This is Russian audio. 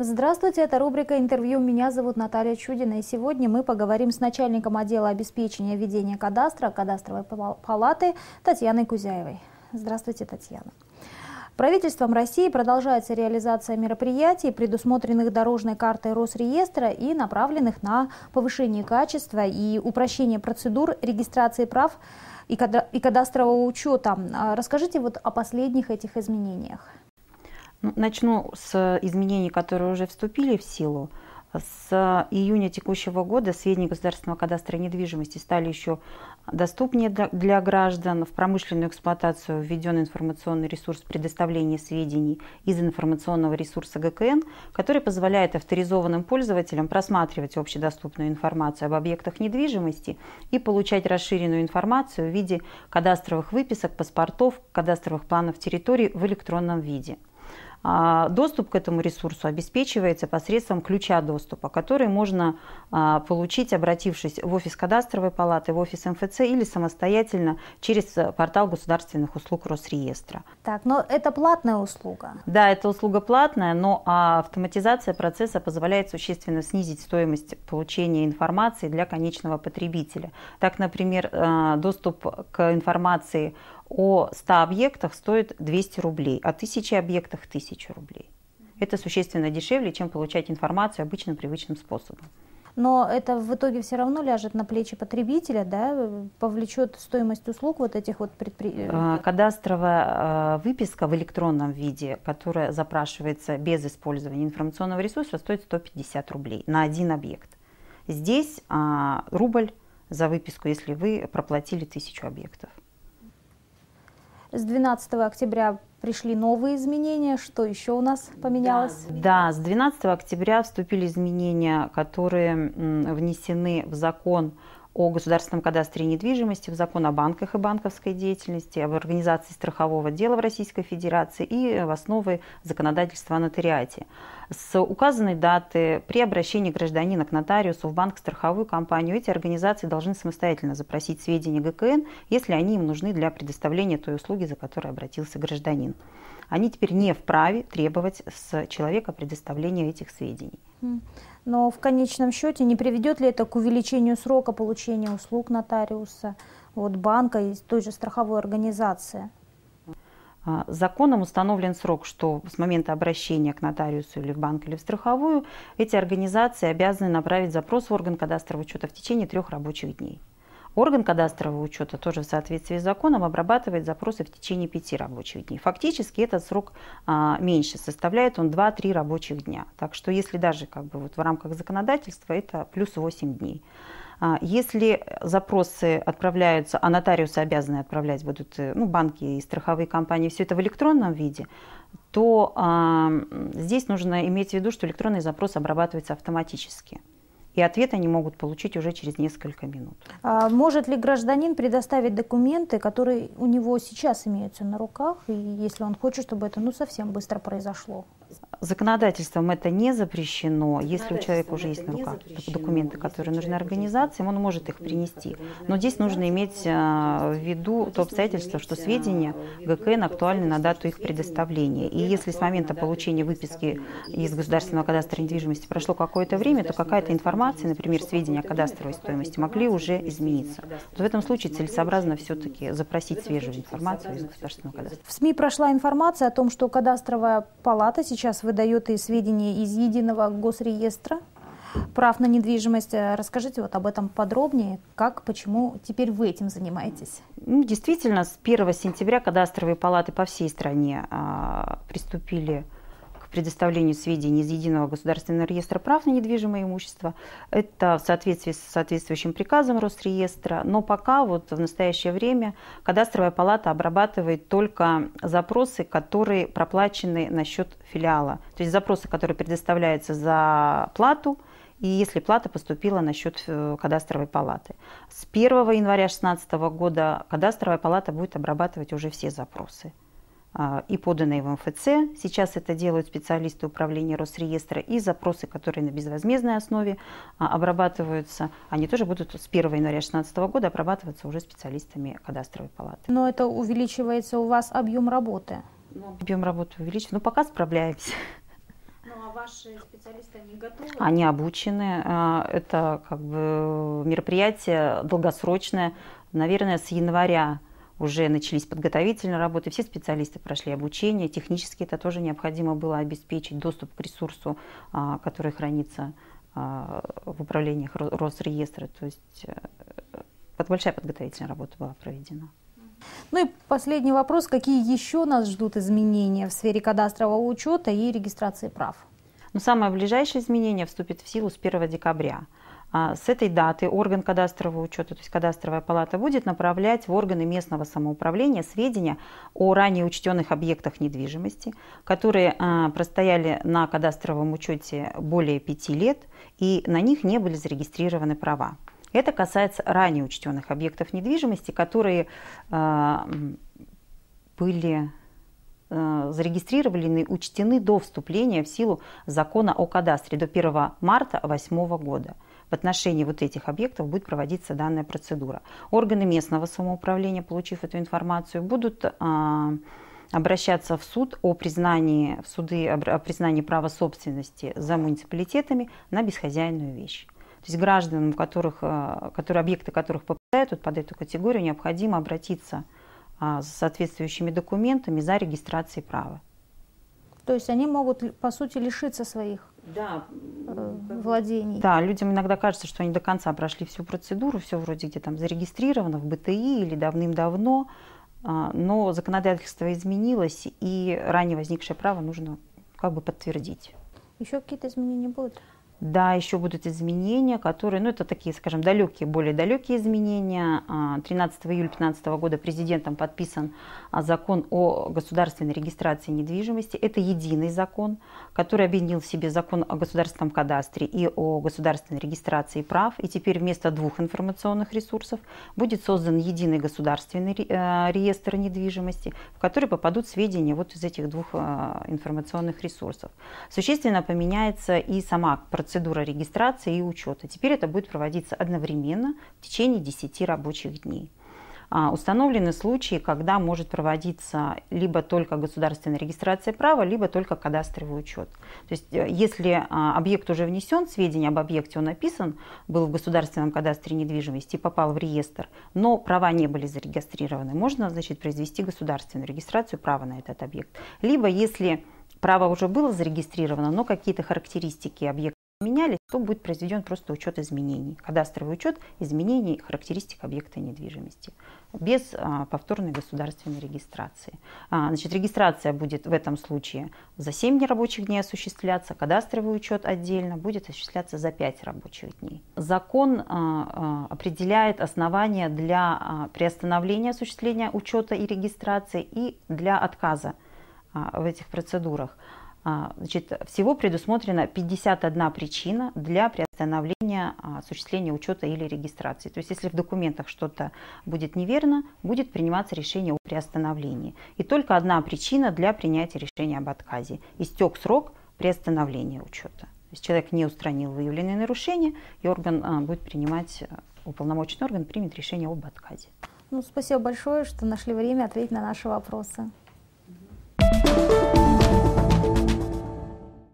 Здравствуйте, это рубрика «Интервью». Меня зовут Наталья Чудина, и сегодня мы поговорим с начальником отдела обеспечения ведения кадастра кадастровой палаты Татьяной Кузяевой. Здравствуйте, Татьяна. Правительством России продолжается реализация мероприятий, предусмотренных дорожной картой Росреестра и направленных на повышение качества и упрощение процедур регистрации прав и кадастрового учета. А расскажите вот о последних этих изменениях. Ну, начну с изменений, которые уже вступили в силу. С июня текущего года сведения государственного кадастра недвижимости стали еще доступнее для граждан. В промышленную эксплуатацию введен информационный ресурс предоставления сведений из информационного ресурса ГКН, который позволяет авторизованным пользователям просматривать общедоступную информацию об объектах недвижимости и получать расширенную информацию в виде кадастровых выписок, паспортов, кадастровых планов территорий в электронном виде. А, доступ к этому ресурсу обеспечивается посредством ключа доступа, который можно а, получить, обратившись в офис кадастровой палаты, в офис МФЦ или самостоятельно через портал государственных услуг Росреестра. Так, но это платная услуга? Да, это услуга платная, но автоматизация процесса позволяет существенно снизить стоимость получения информации для конечного потребителя. Так, например, а, доступ к информации о 100 объектах стоит 200 рублей, о 1000 объектах 1000 рублей. Это существенно дешевле, чем получать информацию обычным привычным способом. Но это в итоге все равно ляжет на плечи потребителя, да, повлечет стоимость услуг вот этих вот предприятий. А, кадастровая а, выписка в электронном виде, которая запрашивается без использования информационного ресурса, стоит 150 рублей на один объект. Здесь а, рубль за выписку, если вы проплатили тысячу объектов. С 12 октября пришли новые изменения. Что еще у нас поменялось? Да, с 12 октября вступили изменения, которые внесены в закон о государственном кадастре недвижимости, в закон о банках и банковской деятельности, об организации страхового дела в Российской Федерации и в основы законодательства о нотариате. С указанной даты при обращении гражданина к нотариусу в банк, страховую компанию эти организации должны самостоятельно запросить сведения ГКН, если они им нужны для предоставления той услуги, за которой обратился гражданин. Они теперь не вправе требовать с человека предоставления этих сведений. Но в конечном счете не приведет ли это к увеличению срока получения услуг нотариуса, вот банка и той же страховой организации? А, законом установлен срок, что с момента обращения к нотариусу или в банк или в страховую эти организации обязаны направить запрос в орган кадастрового учета в течение трех рабочих дней. Орган кадастрового учета тоже в соответствии с законом обрабатывает запросы в течение пяти рабочих дней. Фактически этот срок а, меньше, составляет он 2-3 рабочих дня. Так что если даже как бы вот в рамках законодательства это плюс 8 дней. А, если запросы отправляются, а нотариусы обязаны отправлять будут э, ну, банки и страховые компании, все это в электронном виде, то а, здесь нужно иметь в виду, что электронный запрос обрабатывается автоматически и ответ они могут получить уже через несколько минут. А может ли гражданин предоставить документы, которые у него сейчас имеются на руках, и если он хочет, чтобы это ну, совсем быстро произошло? Законодательством это не запрещено. Если у человека уже есть на руках документы, которые нужны организациям, он может их принести. Но здесь нужно иметь а, в виду то обстоятельство, что сведения ГКН актуальны на дату их предоставления. И если с момента получения выписки из Государственного кадастра недвижимости прошло какое-то время, то какая-то информация, например, сведения о кадастровой стоимости, могли уже измениться. То в этом случае целесообразно все-таки запросить свежую информацию из Государственного кадастра. В СМИ прошла информация о том, что кадастровая палата сейчас выдает и сведения из единого госреестра прав на недвижимость. Расскажите вот об этом подробнее, как, почему теперь вы этим занимаетесь? Ну, действительно, с 1 сентября кадастровые палаты по всей стране а, приступили предоставлению сведений из Единого государственного реестра прав на недвижимое имущество. Это в соответствии с соответствующим приказом Росреестра. Но пока вот в настоящее время кадастровая палата обрабатывает только запросы, которые проплачены на счет филиала. То есть запросы, которые предоставляются за плату, и если плата поступила на счет э, кадастровой палаты. С 1 января 2016 года кадастровая палата будет обрабатывать уже все запросы. А, и поданные в МФЦ. Сейчас это делают специалисты управления Росреестра. И запросы, которые на безвозмездной основе а, обрабатываются, они тоже будут с 1 января 2016 года обрабатываться уже специалистами кадастровой палаты. Но это увеличивается у вас объем работы? Ну, объем работы увеличивается. Но пока справляемся. Ну, а ваши специалисты, они готовы? Они обучены. А, это как бы мероприятие долгосрочное. Наверное, с января уже начались подготовительные работы, все специалисты прошли обучение, технически это тоже необходимо было обеспечить доступ к ресурсу, а, который хранится а, в управлениях Росреестра. То есть э, большая подготовительная работа была проведена. Ну и последний вопрос. Какие еще нас ждут изменения в сфере кадастрового учета и регистрации прав? Ну, самое ближайшее изменение вступит в силу с 1 декабря. А, с этой даты орган кадастрового учета, то есть кадастровая палата, будет направлять в органы местного самоуправления сведения о ранее учтенных объектах недвижимости, которые а, простояли на кадастровом учете более пяти лет и на них не были зарегистрированы права. Это касается ранее учтенных объектов недвижимости, которые а, были зарегистрированы и учтены до вступления в силу закона о кадастре до 1 марта 2008 года в отношении вот этих объектов будет проводиться данная процедура. Органы местного самоуправления, получив эту информацию, будут а, обращаться в суд о признании, в суды о признании права собственности за муниципалитетами на бесхозяйную вещь. То есть гражданам, которых, а, которые, объекты которых попадают вот под эту категорию, необходимо обратиться а, с соответствующими документами за регистрацией права. То есть они могут, по сути, лишиться своих да, э, владений. Да, людям иногда кажется, что они до конца прошли всю процедуру, все вроде где там зарегистрировано в БТИ или давным-давно, а, но законодательство изменилось, и ранее возникшее право нужно как бы подтвердить. Еще какие-то изменения будут? Да, еще будут изменения, которые, ну это такие, скажем, далекие, более далекие изменения. 13 а, июля 2015 года президентом подписан а, закон о государственной регистрации недвижимости. Это единый закон, который объединил в себе закон о государственном кадастре и о государственной регистрации прав. И теперь вместо двух информационных ресурсов будет создан единый государственный э, реестр недвижимости, в который попадут сведения вот из этих двух э, информационных ресурсов. Существенно поменяется и сама процедура процедура регистрации и учета. Теперь это будет проводиться одновременно в течение 10 рабочих дней. А, установлены случаи, когда может проводиться либо только государственная регистрация права, либо только кадастровый учет. То есть э, если а, объект уже внесен, сведения об объекте он написан, был в государственном кадастре недвижимости и попал в реестр, но права не были зарегистрированы, можно значит, произвести государственную регистрацию права на этот объект. Либо если право уже было зарегистрировано, но какие-то характеристики объекта менялись, то будет произведен просто учет изменений, кадастровый учет изменений характеристик объекта недвижимости без а, повторной государственной регистрации. А, значит, регистрация будет в этом случае за 7 рабочих дней осуществляться, кадастровый учет отдельно будет осуществляться за 5 рабочих дней. Закон а, а, определяет основания для а, приостановления осуществления учета и регистрации и для отказа а, в этих процедурах. А, значит, всего предусмотрено 51 причина для приостановления а, осуществления учета или регистрации. То есть, если в документах что-то будет неверно, будет приниматься решение о приостановлении. И только одна причина для принятия решения об отказе. Истек срок приостановления учета. То есть человек не устранил выявленные нарушения, и орган а, будет принимать, уполномоченный орган примет решение об отказе. Ну, спасибо большое, что нашли время ответить на наши вопросы.